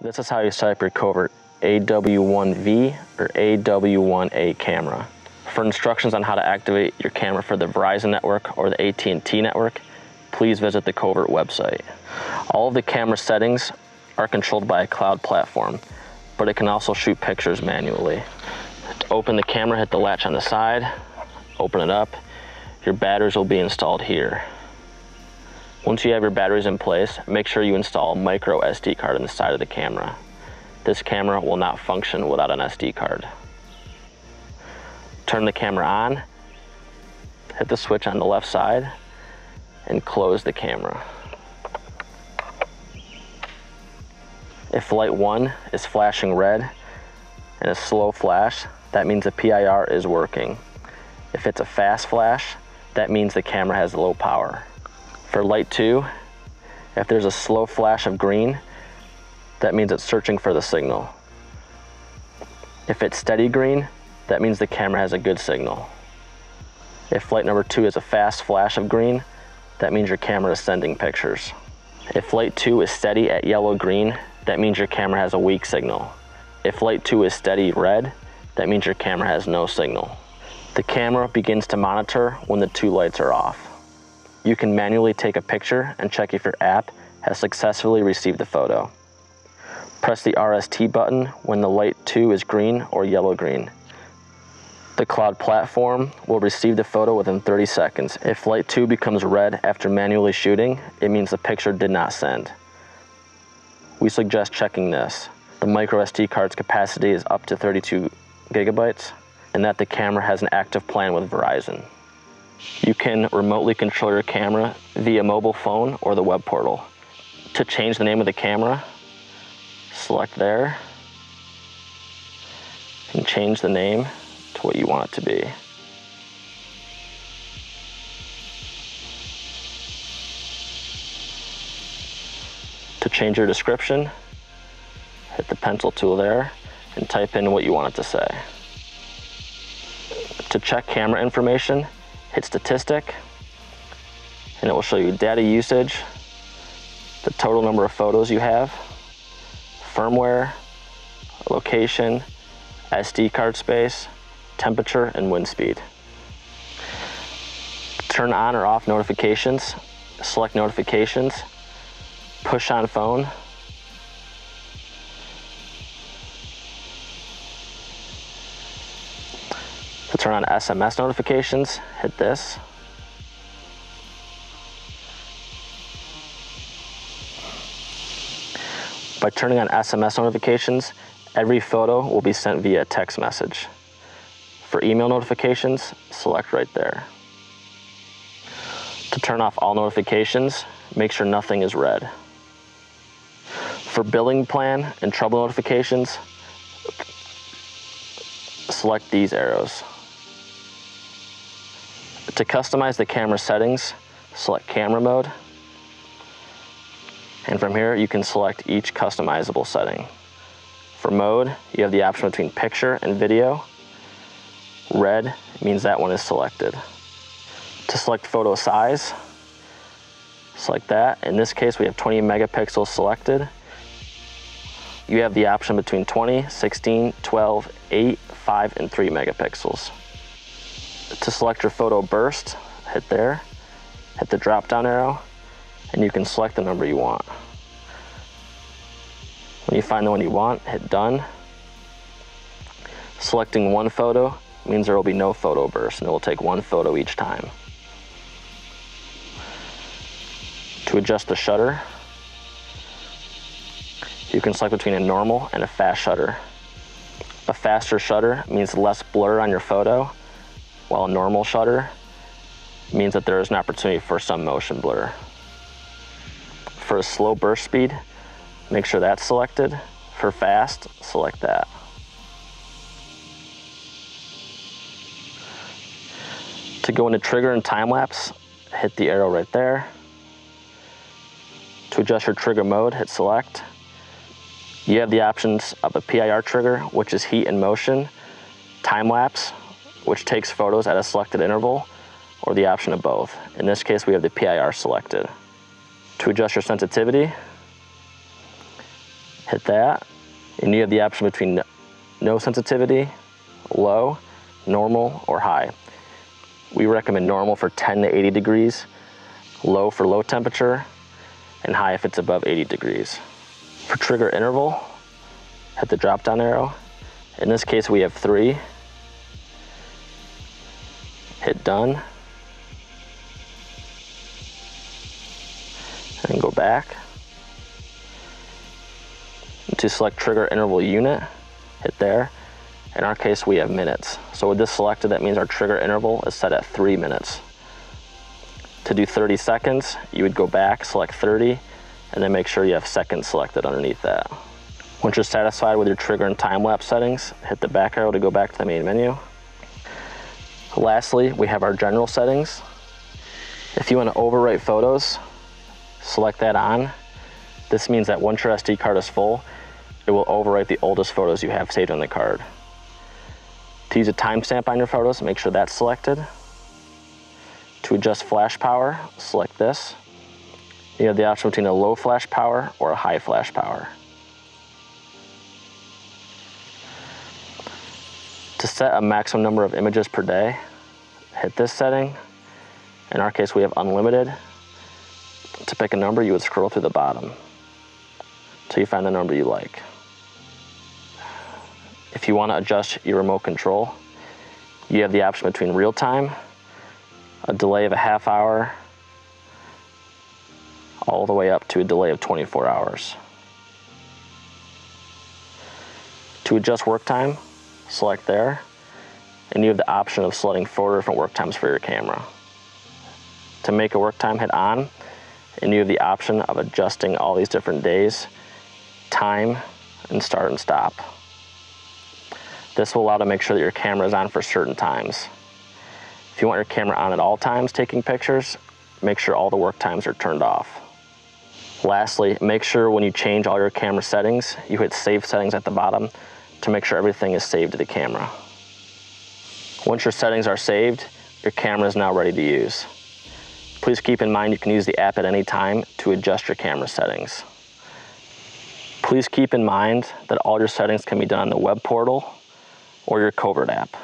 This is how you set up your covert AW1V or AW1A camera. For instructions on how to activate your camera for the Verizon network or the AT&T network, please visit the Covert website. All of the camera settings are controlled by a cloud platform, but it can also shoot pictures manually. To open the camera, hit the latch on the side, open it up. Your batteries will be installed here. Once you have your batteries in place, make sure you install a micro SD card on the side of the camera. This camera will not function without an SD card. Turn the camera on, hit the switch on the left side, and close the camera. If light one is flashing red and a slow flash, that means the PIR is working. If it's a fast flash, that means the camera has low power. For light two, if there's a slow flash of green, that means it's searching for the signal. If it's steady green, that means the camera has a good signal. If light number two is a fast flash of green, that means your camera is sending pictures. If light two is steady at yellow green, that means your camera has a weak signal. If light two is steady red, that means your camera has no signal. The camera begins to monitor when the two lights are off. You can manually take a picture and check if your app has successfully received the photo. Press the RST button when the light 2 is green or yellow green. The cloud platform will receive the photo within 30 seconds. If light 2 becomes red after manually shooting, it means the picture did not send. We suggest checking this. The micro SD card's capacity is up to 32 gigabytes and that the camera has an active plan with Verizon. You can remotely control your camera via mobile phone or the web portal. To change the name of the camera, select there and change the name to what you want it to be. To change your description, hit the pencil tool there and type in what you want it to say. To check camera information, hit statistic, and it will show you data usage, the total number of photos you have, firmware, location, SD card space, temperature, and wind speed. Turn on or off notifications, select notifications, push on phone, To turn on SMS notifications, hit this. By turning on SMS notifications, every photo will be sent via text message. For email notifications, select right there. To turn off all notifications, make sure nothing is red. For billing plan and trouble notifications, select these arrows. To customize the camera settings, select camera mode. And from here, you can select each customizable setting. For mode, you have the option between picture and video. Red means that one is selected. To select photo size, select that. In this case, we have 20 megapixels selected. You have the option between 20, 16, 12, 8, 5, and 3 megapixels to select your photo burst, hit there, hit the drop down arrow, and you can select the number you want. When you find the one you want, hit done. Selecting one photo means there will be no photo burst and it will take one photo each time. To adjust the shutter, you can select between a normal and a fast shutter. A faster shutter means less blur on your photo while a normal shutter means that there is an opportunity for some motion blur. For a slow burst speed, make sure that's selected. For fast, select that. To go into trigger and time lapse, hit the arrow right there. To adjust your trigger mode, hit select. You have the options of a PIR trigger, which is heat and motion, time lapse, which takes photos at a selected interval, or the option of both. In this case, we have the PIR selected. To adjust your sensitivity, Hit that, and you have the option between no, sensitivity, low, normal, or high. We recommend normal for 10 to 80 degrees, low for low temperature, and high if it's above 80 degrees. For trigger interval, hit the drop down arrow. In this case, we have three. Hit done. And go back. To select trigger interval unit, hit there. In our case, we have minutes. So with this selected, that means our trigger interval is set at three minutes. To do 30 seconds, you would go back, select 30, and then make sure you have seconds selected underneath that. Once you're satisfied with your trigger and time lapse settings, hit the back arrow to go back to the main menu. Lastly, we have our general settings. If you want to overwrite photos, select that on. This means that once your SD card is full, it will overwrite the oldest photos you have saved on the card. To use a timestamp on your photos, make sure that's selected. To adjust flash power, select this. You have the option between a low flash power or a high flash power. To set a maximum number of images per day, hit this setting. In our case, we have unlimited. To pick a number, you would scroll through the bottom until you find the number you like. If you want to adjust your remote control, you have the option between real time, a delay of a half hour, all the way up to a delay of 24 hours. To adjust work time, select there, and you have the option of selecting four different work times for your camera. To make a work time, hit on, and you have the option of adjusting all these different days, time, and start and stop. This will allow to make sure that your camera is on for certain times. If you want your camera on at all times taking pictures, make sure all the work times are turned off. Lastly, make sure when you change all your camera settings, you hit save settings at the bottom to make sure everything is saved to the camera. Once your settings are saved, your camera is now ready to use. Please keep in mind you can use the app at any time to adjust your camera settings. Please keep in mind that all your settings can be done on the web portal or your Covert app.